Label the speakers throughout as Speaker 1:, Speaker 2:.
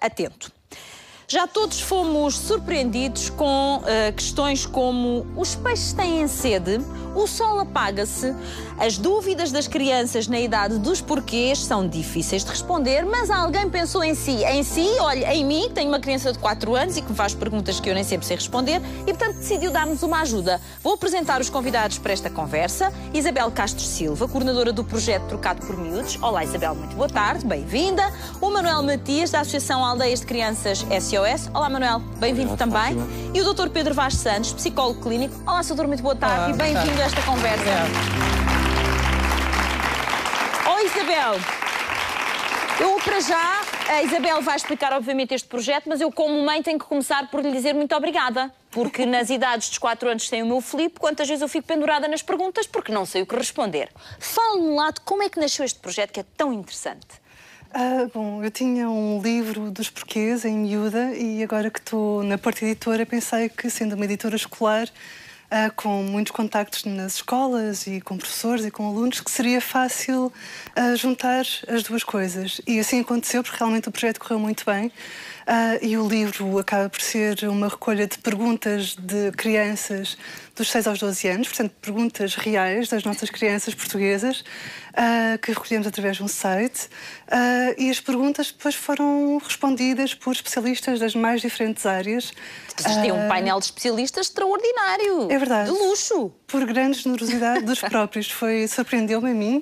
Speaker 1: atento. Já todos fomos surpreendidos com uh, questões como os peixes têm sede, o sol apaga-se, as dúvidas das crianças na idade dos porquês são difíceis de responder, mas alguém pensou em si. Em si, olha, em mim, tenho uma criança de 4 anos e que me faz perguntas que eu nem sempre sei responder e, portanto, decidiu dar-nos uma ajuda. Vou apresentar os convidados para esta conversa. Isabel Castro Silva, coordenadora do projeto Trocado por Miúdos. Olá, Isabel, muito boa tarde, bem-vinda. O Manuel Matias, da Associação Aldeias de Crianças SOS. Olá, Manuel, bem-vindo também. Fátima. E o Dr. Pedro Vaz Santos, psicólogo clínico. Olá, Sr. muito boa tarde Olá, e bem-vindo a esta conversa. Oh, Isabel, eu para já, a Isabel vai explicar obviamente este projeto, mas eu como mãe tenho que começar por lhe dizer muito obrigada. Porque nas idades dos 4 anos sem o meu Filipe, quantas vezes eu fico pendurada nas perguntas porque não sei o que responder. Fale-me lá de como é que nasceu este projeto que é tão interessante.
Speaker 2: Ah, bom, eu tinha um livro dos porquês em miúda e agora que estou na parte editora pensei que, sendo uma editora escolar, uh, com muitos contactos nas escolas e com professores e com alunos, que seria fácil uh, juntar as duas coisas. E assim aconteceu, porque realmente o projeto correu muito bem. Uh, e o livro acaba por ser uma recolha de perguntas de crianças dos 6 aos 12 anos, portanto, perguntas reais das nossas crianças portuguesas, uh, que recolhemos através de um site. Uh, e as perguntas depois foram respondidas por especialistas das mais diferentes áreas.
Speaker 1: Vocês têm um painel de especialistas extraordinário.
Speaker 2: É verdade.
Speaker 1: De luxo.
Speaker 2: Por grande generosidade dos próprios. Foi, surpreendeu-me a mim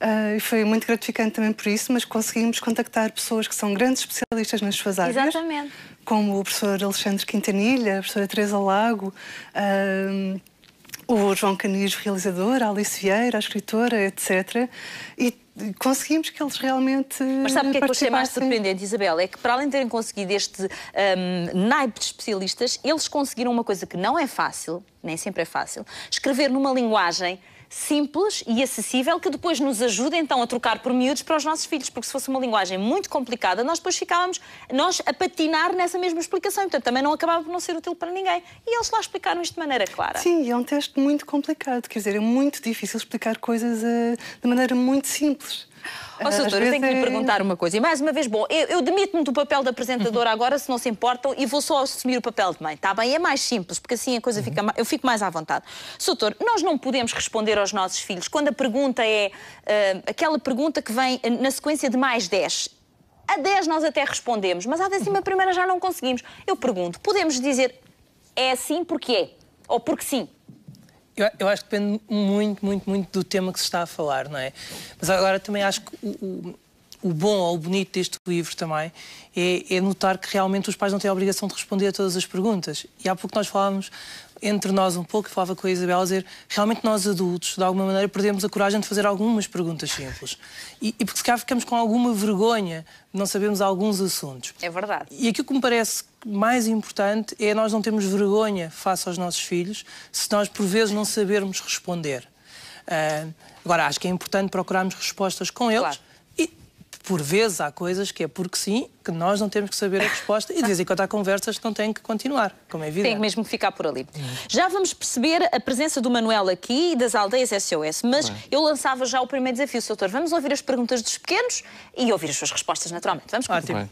Speaker 2: uh, e foi muito gratificante também por isso, mas conseguimos contactar pessoas que são grandes especialistas nas suas áreas.
Speaker 1: Exatamente.
Speaker 2: Como o professor Alexandre Quintanilha, a professora Teresa Lago, uh, o João Canis, realizador, a Alice Vieira, a escritora, etc. E conseguimos que eles realmente.
Speaker 1: Mas sabe o que é que eu achei mais surpreendente, Isabel? É que para além de terem conseguido este um, naipe de especialistas, eles conseguiram uma coisa que não é fácil, nem sempre é fácil, escrever numa linguagem simples e acessível que depois nos ajude então a trocar por miúdos para os nossos filhos, porque se fosse uma linguagem muito complicada, nós depois ficávamos nós a patinar nessa mesma explicação, portanto também não acabava por não ser útil para ninguém. E eles lá explicaram isto de maneira clara.
Speaker 2: Sim, é um teste muito complicado, quer dizer, é muito difícil explicar coisas uh, de maneira muito simples.
Speaker 1: Ó, oh, eu tenho que lhe é perguntar uma coisa. E mais uma vez, bom, eu, eu demito-me do papel da apresentadora uhum. agora, se não se importam, e vou só assumir o papel de mãe. Está bem? É mais simples, porque assim a coisa uhum. fica eu fico mais à vontade. Doutor, nós não podemos responder aos nossos filhos quando a pergunta é uh, aquela pergunta que vem na sequência de mais 10. A 10 nós até respondemos, mas à décima primeira já não conseguimos. Eu pergunto, podemos dizer é assim porque é? Ou porque sim?
Speaker 3: Eu, eu, acho que depende muito, muito, muito do tema que se está a falar, não é? Mas agora também acho que o, o, o bom ou o bonito deste livro também é, é, notar que realmente os pais não têm a obrigação de responder a todas as perguntas. E há pouco nós falávamos entre nós um pouco, falava com a Isabel, a dizer realmente nós adultos, de alguma maneira, perdemos a coragem de fazer algumas perguntas simples. E, e porque se calhar ficamos com alguma vergonha de não sabermos alguns assuntos.
Speaker 1: É verdade.
Speaker 3: E aquilo que me parece mais importante é nós não termos vergonha face aos nossos filhos se nós, por vezes, não sabermos responder. Uh, agora, acho que é importante procurarmos respostas com eles. Claro por vezes há coisas que é porque sim, que nós não temos que saber a resposta e de vez em quando há conversas que não têm que continuar, como é evidente.
Speaker 1: Tem mesmo que ficar por ali. Já vamos perceber a presença do Manuel aqui e das aldeias SOS, mas Bem. eu lançava já o primeiro desafio, doutor. Vamos ouvir as perguntas dos pequenos e ouvir as suas respostas, naturalmente. Vamos
Speaker 3: começar.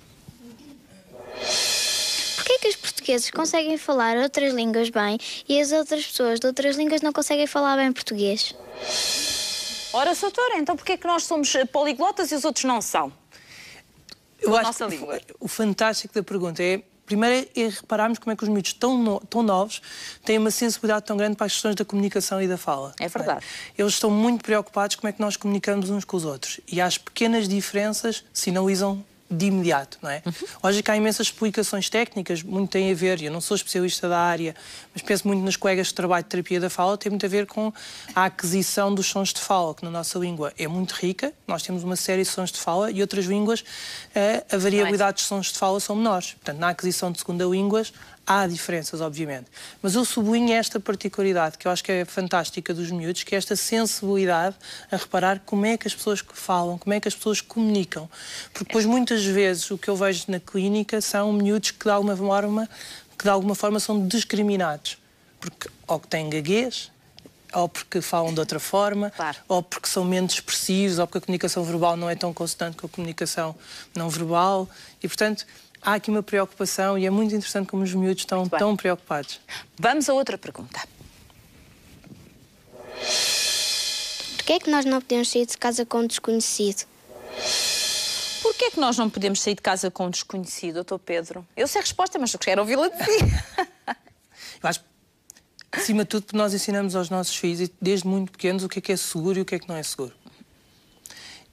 Speaker 4: Porquê que os portugueses conseguem falar outras línguas bem e as outras pessoas de outras línguas não conseguem falar bem português?
Speaker 1: Ora, doutora, então porquê é que nós somos poliglotas e os outros não são?
Speaker 3: Eu acho nossa que língua. o fantástico da pergunta é Primeiro é repararmos como é que os miúdos tão, no, tão novos têm uma sensibilidade tão grande para as questões da comunicação e da fala.
Speaker 1: É verdade.
Speaker 3: É? Eles estão muito preocupados como é que nós comunicamos uns com os outros. E as pequenas diferenças sinalizam de imediato, não é? Uhum. Hoje há imensas explicações técnicas, muito tem a ver, eu não sou especialista da área, mas penso muito nas colegas de trabalho de terapia da fala, tem muito a ver com a aquisição dos sons de fala, que na nossa língua é muito rica, nós temos uma série de sons de fala e outras línguas eh, a variabilidade de sons de fala são menores. Portanto, na aquisição de segunda línguas Há diferenças, obviamente. Mas eu sublinho esta particularidade, que eu acho que é fantástica dos miúdos, que é esta sensibilidade a reparar como é que as pessoas falam, como é que as pessoas comunicam. Porque depois, muitas vezes, o que eu vejo na clínica são miúdos que, de alguma forma, que, de alguma forma são discriminados. Porque ou que têm gaguez, ou porque falam de outra forma,
Speaker 1: claro.
Speaker 3: ou porque são menos expressivos, ou porque a comunicação verbal não é tão constante com a comunicação não verbal. E, portanto, há aqui uma preocupação e é muito interessante como os miúdos estão tão preocupados.
Speaker 1: Vamos a outra pergunta.
Speaker 4: Porquê é que nós não podemos sair de casa com um desconhecido?
Speaker 1: Porquê é que nós não podemos sair de casa com um desconhecido, doutor Pedro? Eu sei a resposta, mas eu quero ouvi-la de si.
Speaker 3: eu acho acima de tudo, porque nós ensinamos aos nossos filhos, desde muito pequenos, o que é que é seguro e o que é que não é seguro.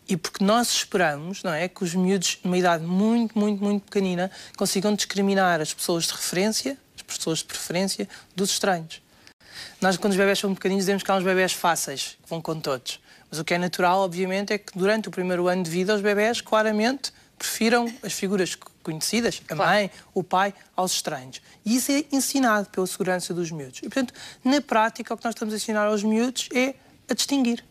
Speaker 3: E porque nós esperamos, não é, que os miúdos, numa idade muito, muito, muito pequenina, consigam discriminar as pessoas de referência, as pessoas de preferência, dos estranhos. Nós, quando os bebés são pequeninos, dizemos que há uns bebés fáceis, que vão com todos. Mas o que é natural, obviamente, é que durante o primeiro ano de vida, os bebés, claramente, prefiram as figuras conhecidas, a claro. mãe, o pai, aos estranhos. E isso é ensinado pela segurança dos miúdos. E, portanto, na prática, o que nós estamos a ensinar aos miúdos é a distinguir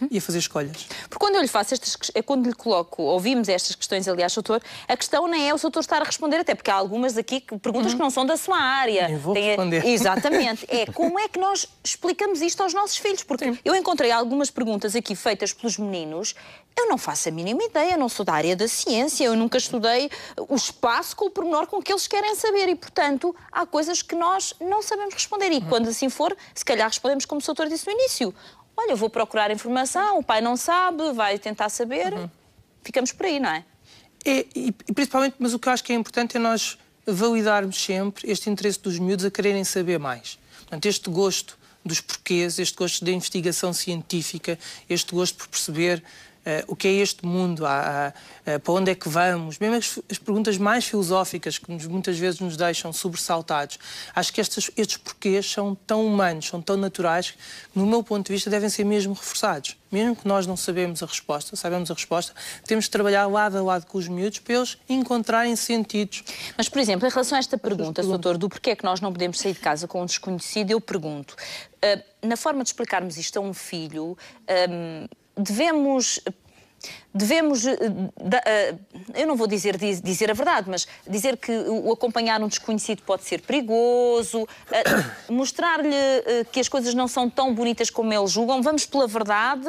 Speaker 3: uhum. e a fazer escolhas.
Speaker 1: Porque quando eu lhe faço estas, é quando lhe coloco, ouvimos estas questões, aliás, doutor, a questão nem é o doutor estar a responder, até porque há algumas aqui que, perguntas uhum. que não são da sua área.
Speaker 3: Eu vou Tem, responder.
Speaker 1: Exatamente. É como é que nós explicamos isto aos nossos filhos? Porque Sim. eu encontrei algumas perguntas aqui feitas pelos meninos eu não faço a mínima ideia, não sou da área da ciência, eu nunca estudei o espaço com o pormenor com que eles querem saber e, portanto, há coisas que nós não sabemos responder. E uhum. quando assim for, se calhar respondemos como o doutor disse no início olha, eu vou procurar informação, o pai não sabe, vai tentar saber. Uhum. Ficamos por aí, não é?
Speaker 3: é e, e, principalmente, mas o que eu acho que é importante é nós validarmos sempre este interesse dos miúdos a quererem saber mais. Portanto, este gosto dos porquês, este gosto da investigação científica, este gosto por perceber Uh, o que é este mundo, uh, uh, para onde é que vamos, mesmo as, as, perguntas mais filosóficas que nos, muitas vezes nos deixam sobressaltados. Acho que estes, estes porquês são tão humanos, são tão naturais, que, no meu ponto de vista, devem ser mesmo reforçados. Mesmo que nós não sabemos a resposta, sabemos a resposta, temos de trabalhar lado a lado com os miúdos para eles encontrarem sentidos.
Speaker 1: Mas, por exemplo, em relação a esta pergunta, doutor, do porquê é que nós não podemos sair de casa com um desconhecido, eu pergunto, na forma de explicarmos isto a um filho, um, devemos devemos, eh, eh, eu não vou dizer, dizer a verdade, mas dizer que o acompanhar um desconhecido pode ser perigoso, eh, mostrar-lhe que as coisas não são tão bonitas como eles julgam. Vamos pela verdade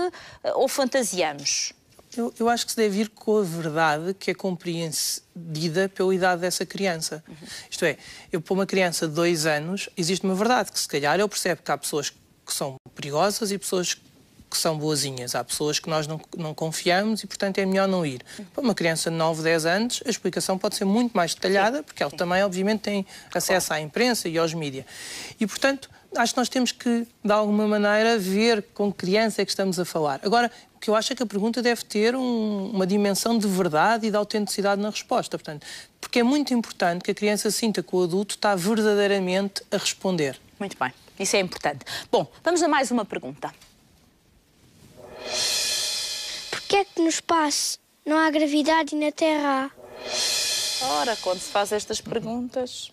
Speaker 1: ou fantasiamos?
Speaker 3: Eu, eu acho que se deve ir com a verdade que é compreendida pela idade dessa criança. Uhum. Isto é, eu para uma criança de dois anos, existe uma verdade que se calhar ele percebe que há pessoas que são perigosas e pessoas que são boazinhas. Há pessoas que nós não, não confiamos e, portanto, é melhor não ir. Para uma criança de 9, 10 anos, a explicação pode ser muito mais detalhada, Sim. porque ela Sim. também, obviamente, tem acesso claro. à imprensa e aos mídias. E, portanto, acho que nós temos que, de alguma maneira, ver com que criança é que estamos a falar. Agora, o que eu acho é que a pergunta deve ter um, uma dimensão de verdade e de autenticidade na resposta. Portanto, porque é muito importante que a criança sinta que o adulto está verdadeiramente a responder.
Speaker 1: Muito bem, isso é importante. Bom, vamos a mais uma pergunta.
Speaker 4: É que no espaço não há gravidade e na Terra
Speaker 1: há? Ora, quando se faz estas perguntas...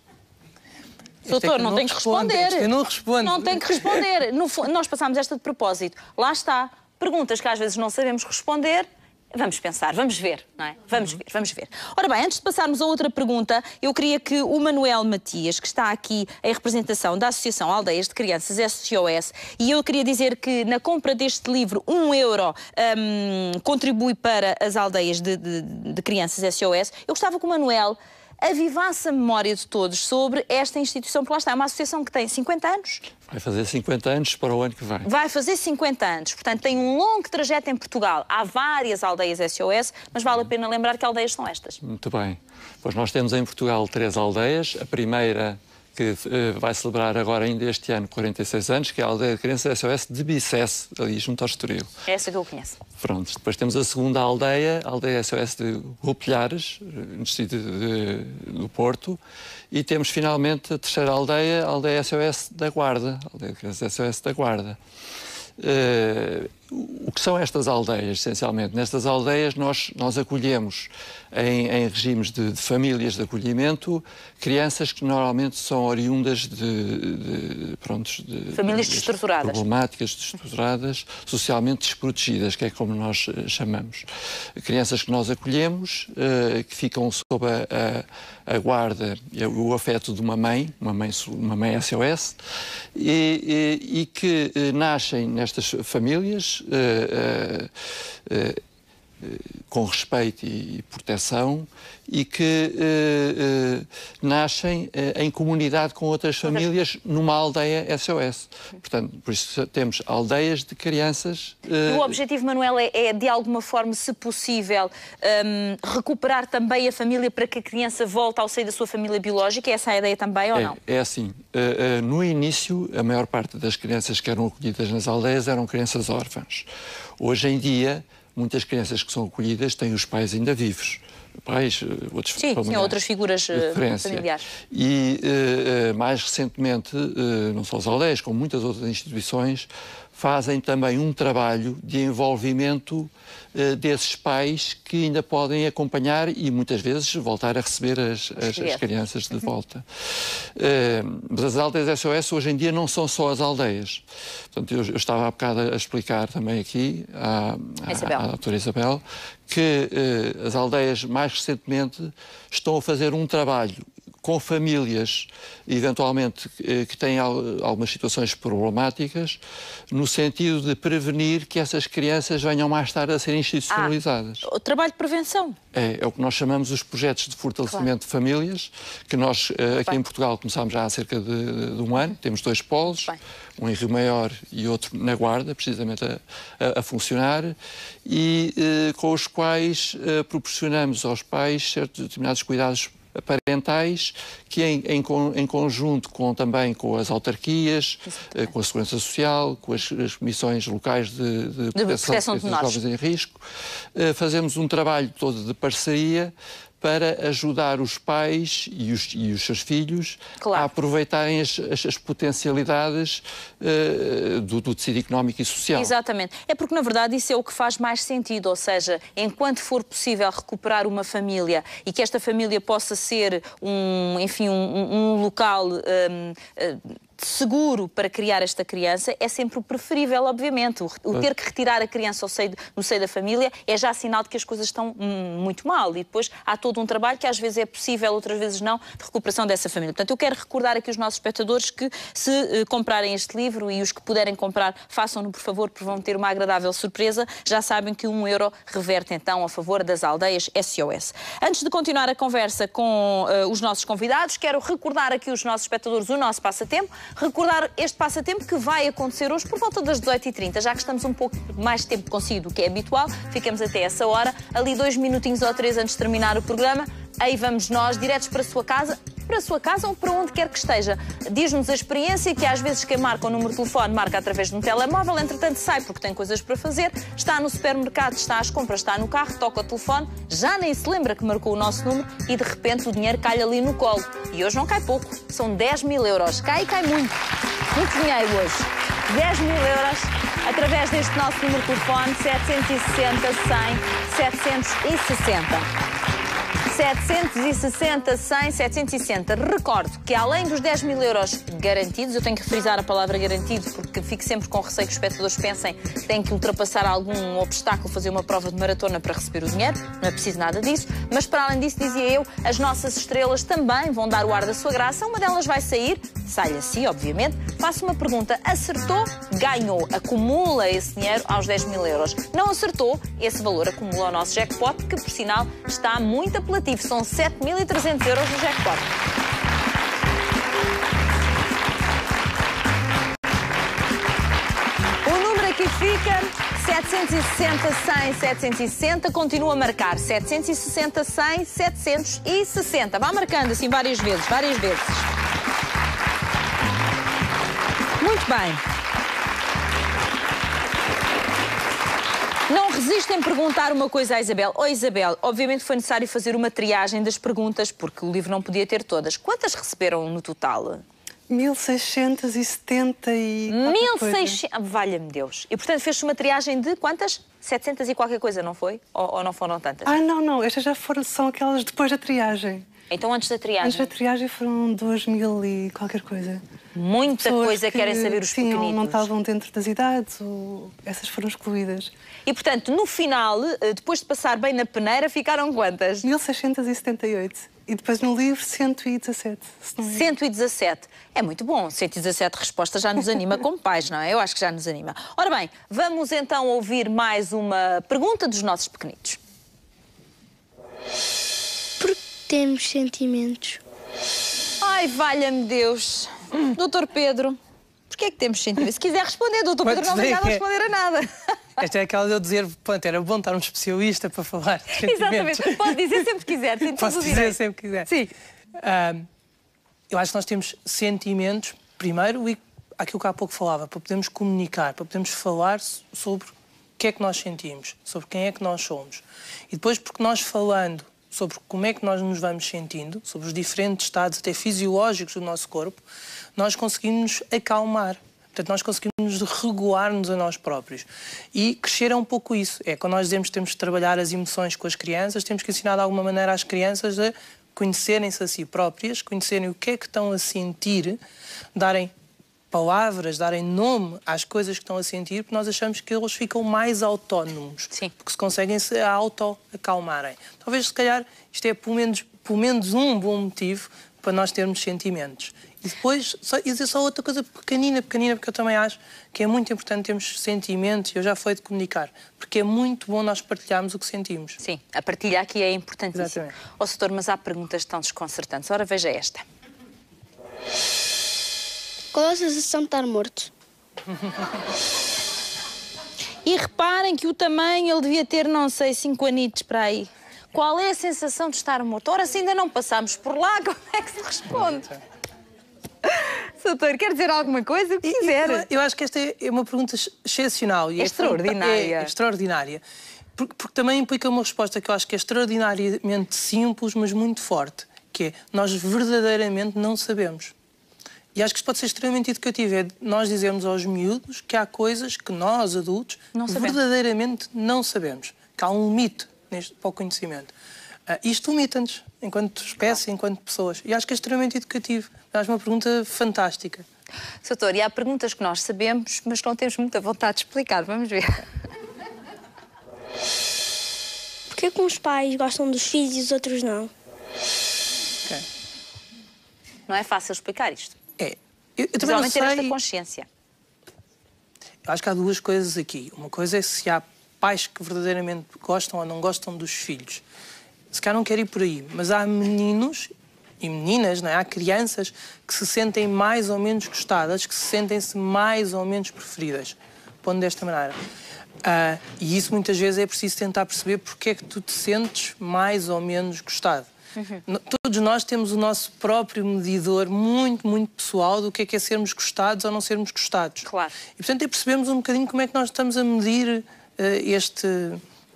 Speaker 1: Este Doutor, é não, não tem que responder.
Speaker 3: Eu não respondo.
Speaker 1: Não tem que responder. No, nós passámos esta de propósito. Lá está. Perguntas que às vezes não sabemos responder Vamos pensar, vamos ver, não é? Vamos ver, vamos ver. Ora bem, antes de passarmos a outra pergunta, eu queria que o Manuel Matias, que está aqui em representação da Associação Aldeias de Crianças SOS, e eu queria dizer que na compra deste livro, um euro um, contribui para as aldeias de, de, de crianças SOS. Eu gostava que o Manuel avivasse a memória de todos sobre esta instituição, porque lá está, é uma associação que tem 50 anos.
Speaker 5: Vai fazer 50 anos para o ano que vem.
Speaker 1: Vai fazer 50 anos, portanto tem um longo trajeto em Portugal. Há várias aldeias SOS, mas vale a pena lembrar que aldeias são estas.
Speaker 5: Muito bem. Pois nós temos em Portugal três aldeias. A primeira que uh, vai celebrar agora ainda este ano 46 anos, que é a Aldeia de Criança SOS de Bicesse, ali junto ao Estoril.
Speaker 1: É essa que eu conheço.
Speaker 5: Pronto, depois temos a segunda aldeia, a Aldeia SOS de Rupilhares, no distrito do Porto, e temos finalmente a terceira aldeia, a Aldeia SOS da Guarda, a Aldeia de Criança SOS da Guarda. Uh, o que são estas aldeias, essencialmente? Nestas aldeias nós, nós acolhemos em, em regimes de, de, famílias de acolhimento crianças que normalmente são oriundas de, de, prontos, de
Speaker 1: famílias desestruturadas.
Speaker 5: Problemáticas, desestruturadas, socialmente desprotegidas, que é como nós uh, chamamos. Crianças que nós acolhemos, uh, que ficam sob a, a, a, guarda e o afeto de uma mãe, uma mãe, uma mãe SOS, e, e, e que uh, nascem nestas famílias uh, uh, com respeito e proteção e que eh, eh, nascem eh, em comunidade com outras famílias numa aldeia SOS. Portanto, por isso temos aldeias de crianças.
Speaker 1: O objetivo, Manuel, é, é de alguma forma, se possível, um, recuperar também a família para que a criança volte ao seio da sua família biológica? É essa a ideia também ou
Speaker 5: é,
Speaker 1: não?
Speaker 5: É assim. no início, a maior parte das crianças que eram acolhidas nas aldeias eram crianças órfãs. Hoje em dia, muitas crianças que são acolhidas têm os pais ainda vivos pais, eh, outros
Speaker 1: Sim, sim, outras figuras eh, familiares.
Speaker 5: E uh, mais recentemente, não só as aldeias, como muitas outras instituições, fazem também um trabalho de envolvimento uh, desses pais que ainda podem acompanhar e muitas vezes voltar a receber as, as, as crianças de volta. Uh, mas as aldeias SOS hoje em dia não são só as aldeias. Portanto, eu, eu estava há bocado a explicar também aqui à, à, à doutora Isabel que uh, as aldeias mais recentemente estão a fazer um trabalho com famílias, eventualmente, eh, que têm algumas situações problemáticas, no sentido de prevenir que essas crianças venham mais tarde a ser institucionalizadas.
Speaker 1: Ah, o trabalho de prevenção.
Speaker 5: É, é o que nós chamamos os projetos de fortalecimento claro. de famílias, que nós eh, aqui Bem. em Portugal começámos já há cerca de, de um ano, temos dois polos, Bem. um em Rio Maior e outro na Guarda, precisamente a, a, a funcionar, e eh, com os quais eh, proporcionamos aos pais certos determinados cuidados parentais que em, em, em, conjunto com também com as autarquias, eh, com a Segurança Social, com as, as comissões locais de, de,
Speaker 1: de proteção, de, de
Speaker 5: jovens em risco, eh, fazemos um trabalho todo de parceria para ajudar os pais e os, e os seus filhos claro. a aproveitarem as, as, as potencialidades uh, do, do, tecido económico e social.
Speaker 1: Exatamente. É porque, na verdade, isso é o que faz mais sentido, ou seja, enquanto for possível recuperar uma família e que esta família possa ser um, enfim, um, um local um, uh, seguro para criar esta criança é sempre o preferível, obviamente. O, o ter que retirar a criança seio, no seio da família é já sinal de que as coisas estão hum, muito mal. E depois há todo um trabalho que às vezes é possível, outras vezes não, de recuperação dessa família. Portanto, eu quero recordar aqui os nossos espectadores que, se uh, comprarem este livro e os que puderem comprar, façam-no, por favor, porque vão ter uma agradável surpresa. Já sabem que um euro reverte então a favor das aldeias SOS. Antes de continuar a conversa com uh, os nossos convidados, quero recordar aqui os nossos espectadores o nosso passatempo recordar este passatempo que vai acontecer hoje por volta das 18h30, já que estamos um pouco mais tempo consigo do que é habitual, ficamos até essa hora, ali dois minutinhos ou três antes de terminar o programa, aí vamos nós diretos para a sua casa, para a sua casa ou para onde quer que esteja. Diz-nos a experiência que às vezes quem marca o número de telefone marca através de um telemóvel, entretanto sai porque tem coisas para fazer, está no supermercado, está às compras, está no carro, toca o telefone, já nem se lembra que marcou o nosso número e de repente o dinheiro cai ali no colo. E hoje não cai pouco, são 10 mil euros. Cai e cai muito. Muito dinheiro hoje. 10 mil euros através deste nosso número de telefone 760 100 760. 760, 100, 760. Recordo que além dos 10 mil euros garantidos, eu tenho que frisar a palavra garantido porque fico sempre com receio que os espectadores pensem que têm que ultrapassar algum obstáculo, fazer uma prova de maratona para receber o dinheiro. Não é preciso nada disso. Mas para além disso, dizia eu, as nossas estrelas também vão dar o ar da sua graça. Uma delas vai sair, sai assim, obviamente. Faço uma pergunta: acertou, ganhou, acumula esse dinheiro aos 10 mil euros. Não acertou, esse valor acumula o nosso jackpot, que por sinal está muito apelativo são 7.300 euros no jackpot. O número aqui fica 760, 100, 760. Continua a marcar 760, 100, 760. Vá marcando assim várias vezes, várias vezes. Muito bem. Não resisto em perguntar uma coisa à Isabel. Oh, Isabel, obviamente foi necessário fazer uma triagem das perguntas, porque o livro não podia ter todas. Quantas receberam no total?
Speaker 2: 1670 e. 1600.
Speaker 1: Valha-me Deus. E portanto fez-se uma triagem de quantas? 700 e qualquer coisa, não foi? Ou, ou, não foram tantas?
Speaker 2: Ah, não, não. Estas já foram, são aquelas depois da triagem.
Speaker 1: Então antes da triagem?
Speaker 2: Antes da triagem foram 2 mil e qualquer coisa.
Speaker 1: Muita
Speaker 2: Pessoas
Speaker 1: coisa querem saber os
Speaker 2: sim,
Speaker 1: pequenitos.
Speaker 2: não estavam dentro das idades, ou essas foram excluídas.
Speaker 1: E, portanto, no final, eh, depois de passar bem na peneira, ficaram quantas?
Speaker 2: 1678. E depois no livro 117. se não engano.
Speaker 1: 117. É muito bom. 117 respostas já nos anima como pais, não é? Eu acho que já nos anima. Ora bem, vamos então ouvir mais uma pergunta dos nossos pequenitos.
Speaker 4: Temos sentimentos.
Speaker 1: Ai, valha-me Deus. Doutor Pedro, porquê é que temos sentimentos? Se quiser responder, doutor Pedro, não é
Speaker 3: sei
Speaker 1: obrigado a
Speaker 3: é.
Speaker 1: responder a nada.
Speaker 3: Esta é aquela de eu dizer, pronto, era bom estar um especialista para falar de sentimentos.
Speaker 1: Exatamente. Pode dizer sempre que quiser. Tem todo
Speaker 3: Posso dizer
Speaker 1: direito.
Speaker 3: sempre que quiser.
Speaker 1: Sim.
Speaker 3: Ahm, eu acho que nós temos sentimentos, primeiro, e aquilo que há pouco falava, para podermos comunicar, para podermos falar so- sobre o que é que nós sentimos, sobre quem é que nós somos. E depois, porque nós falando sobre como é que nós nos vamos sentindo, sobre os diferentes estados até fisiológicos do nosso corpo, nós conseguimos acalmar. Portanto, nós conseguimos regular-nos a nós próprios. E crescer é um pouco isso. É quando nós dizemos que temos de trabalhar as emoções com as crianças, temos que ensinar de alguma maneira às crianças a conhecerem-se a si próprias, conhecerem o que é que estão a sentir, darem palavras, darem nome às coisas que estão a sentir, porque nós achamos que eles ficam mais autónomos.
Speaker 1: Sim.
Speaker 3: Porque se conseguem se auto-acalmarem. Talvez, se calhar, isto é pelo menos, pelo menos um bom motivo para nós termos sentimentos. E depois, só, e dizer só outra coisa pequenina, pequenina, porque eu também acho que é muito importante termos sentimentos, e eu já falei de comunicar, porque é muito bom nós partilharmos o que sentimos.
Speaker 1: Sim, a partilha aqui é importantíssima.
Speaker 3: Exatamente.
Speaker 1: Ó, doutor, mas há perguntas tão desconcertantes. Ora, veja esta.
Speaker 4: É a sensação de estar morto?
Speaker 1: E reparem que o tamanho ele devia ter, não sei, 5 anitos para aí. Qual é a sensação de estar morto? Ora, se ainda não passámos por lá, como é que se responde? Doutor, quer dizer alguma coisa? O que
Speaker 3: Eu,
Speaker 1: quiser.
Speaker 3: eu acho que esta é é uma pergunta ex- excepcional. E é
Speaker 1: Extraordinária.
Speaker 3: fanta- É, extraordinária. Porque, porque também implica uma resposta que eu acho que é extraordinariamente simples, mas muito forte, que é nós verdadeiramente não sabemos. E acho que isto pode ser extremamente educativo. É nós dizermos aos miúdos que há coisas que nós, adultos,
Speaker 1: Não
Speaker 3: verdadeiramente não sabemos. Que há um mito neste, para o conhecimento. Ah, isto limita-nos, enquanto espécie, enquanto pessoas. E acho que é extremamente educativo. Acho uma pergunta fantástica.
Speaker 1: Doutor, e há perguntas que nós sabemos, mas não temos muita vontade de explicar. Vamos ver.
Speaker 6: Porquê que uns pais gostam dos filhos e os outros não?
Speaker 3: Ok.
Speaker 1: Não é fácil explicar isto.
Speaker 3: É. Eu, eu também não
Speaker 1: Principalmente ter esta
Speaker 3: sei.
Speaker 1: consciência.
Speaker 3: Eu acho que há duas coisas aqui. Uma coisa é se há pais que verdadeiramente gostam ou não gostam dos filhos. Se calhar não quero ir por aí, mas há meninos e meninas, não é? há crianças que se sentem mais ou menos gostadas, que se sentem-se mais ou menos preferidas. Pondo desta maneira. Ah, e isso muitas vezes é preciso tentar perceber porque é que tu te sentes mais ou menos gostado. No- Todos nós temos o nosso próprio medidor muito, muito pessoal do que é que é sermos gostados ou não sermos gostados.
Speaker 1: Claro.
Speaker 3: E portanto é percebermos um bocadinho como é que nós estamos a medir eh, este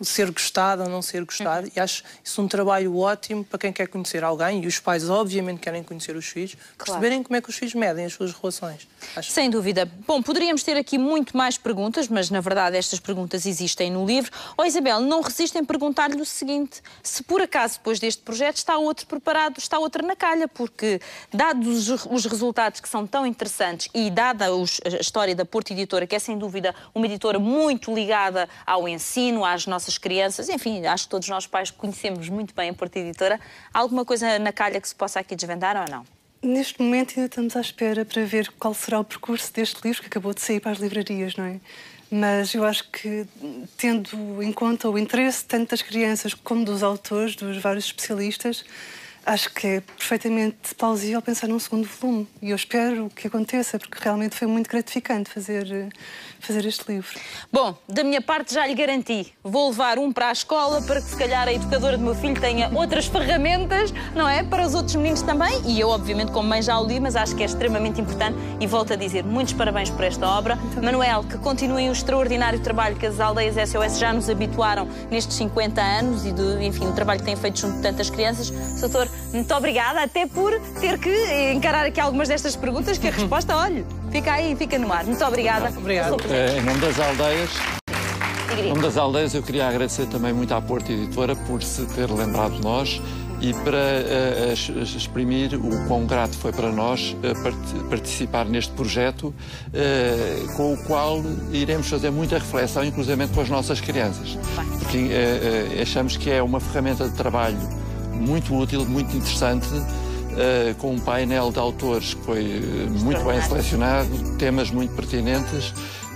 Speaker 3: ser gostado ou não ser gostado. E acho isso um trabalho ótimo para quem quer conhecer alguém, e os pais obviamente querem conhecer os filhos, perceberem como é que os filhos medem as suas relações. Acho
Speaker 1: Sem dúvida. Bom, poderíamos ter aqui muito mais perguntas, mas na verdade estas perguntas existem no livro. Ó Isabel, não resistem em perguntar-lhe o seguinte: se por acaso depois deste projeto está outro preparado, está outro na calha, porque dados os, os resultados que são tão interessantes e dada a história da Porto Editora, que é sem dúvida uma editora muito ligada ao ensino, às nossas crianças, enfim, acho que todos nós pais conhecemos muito bem a Porto Editora, há alguma coisa na calha que se possa aqui desvendar ou não?
Speaker 2: Neste momento ainda estamos à espera para ver qual será o percurso deste livro que acabou de sair para as livrarias, não é? Mas eu acho que, tendo em conta o interesse tanto das crianças como dos autores, dos vários especialistas, acho que é perfeitamente plausível pensar num segundo volume. E eu espero que aconteça, porque realmente foi muito gratificante fazer, fazer este livro.
Speaker 1: Bom, da minha parte já lhe garanti. Vou levar um para a escola para que se calhar a educadora do meu filho tenha outras ferramentas, não é? Para os outros meninos também. E eu, obviamente, como mãe já o li, mas acho que é extremamente importante. E volto a dizer muitos parabéns por esta obra. Manuel, que continuem o extraordinário trabalho que as aldeias SOS já nos habituaram nestes 50 anos e, do, enfim, o trabalho que têm feito junto de tantas crianças. Doutor, muito obrigada, até por ter que encarar aqui algumas destas perguntas, que a resposta, olhe, fica aí, fica no ar. Muito obrigada.
Speaker 3: Obrigado.
Speaker 5: Eh, Em nome das aldeias, em nome das aldeias, eu queria agradecer também muito à Porta Editora por se ter lembrado de nós e para uh, exprimir o quão grato foi para nós uh, participar neste projeto, uh, com o qual iremos fazer muita reflexão, inclusive com as nossas crianças. Porque achamos que é uma ferramenta de trabalho muito útil, muito interessante. Uh, com um painel de autores que foi muito bem selecionado, temas muito pertinentes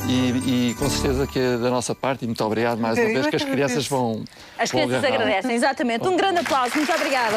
Speaker 5: e, e, com certeza que é da nossa parte, e muito obrigado mais uma vez, que as crianças vão.
Speaker 1: As crianças agradecem, exatamente. Um grande aplauso, muito obrigada.